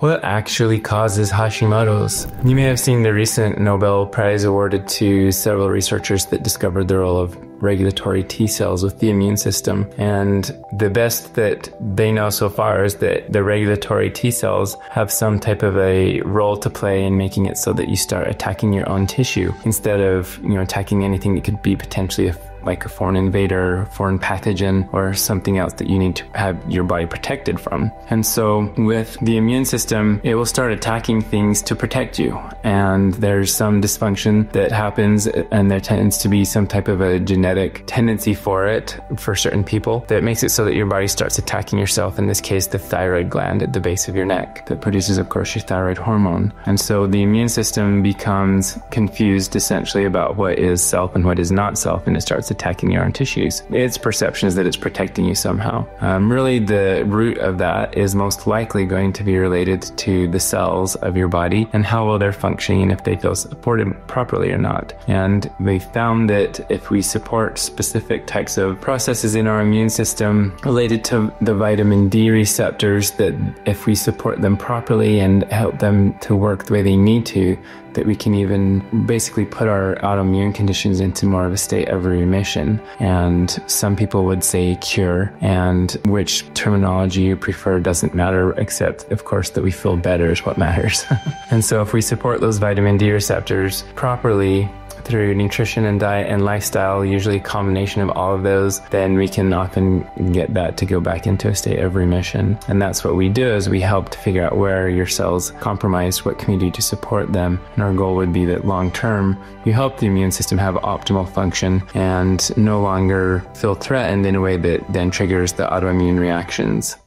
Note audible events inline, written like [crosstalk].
What actually causes Hashimoto's? You may have seen the recent Nobel Prize awarded to several researchers that discovered the role of regulatory T cells with the immune system. And the best that they know so far is that the regulatory T cells have some type of a role to play in making it so that you start attacking your own tissue instead of, you know, attacking anything that could be potentially like a foreign invader, foreign pathogen, or something else that you need to have your body protected from. And so with the immune system, it will start attacking things to protect you. And there's some dysfunction that happens, and there tends to be some type of a genetic tendency for it for certain people that makes it so that your body starts attacking yourself, in this case, the thyroid gland at the base of your neck that produces, of course, your thyroid hormone. And so the immune system becomes confused essentially about what is self and what is not self, and it starts attacking your own tissues. Its perception is that it's protecting you somehow. Um, really, the root of that is most likely going to be related to the cells of your body and how well they're functioning if they feel supported properly or not. And they found that if we support specific types of processes in our immune system related to the vitamin D receptors, that if we support them properly and help them to work the way they need to, that we can even basically put our autoimmune conditions into more of a state of remission. And some people would say cure, and which terminology you prefer doesn't matter, except, of course, that we feel better is what matters. [laughs] and so, if we support those vitamin D receptors properly, through nutrition and diet and lifestyle, usually a combination of all of those, then we can often get that to go back into a state of remission. And that's what we do is we help to figure out where your cells compromised, what can we do to support them. And our goal would be that long term, you help the immune system have optimal function and no longer feel threatened in a way that then triggers the autoimmune reactions.